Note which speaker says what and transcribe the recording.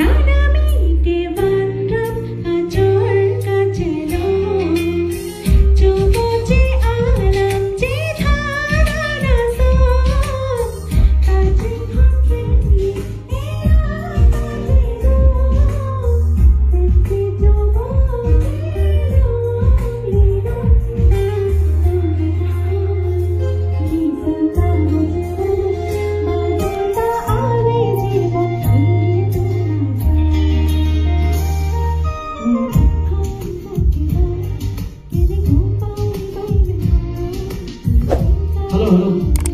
Speaker 1: Rana. হলো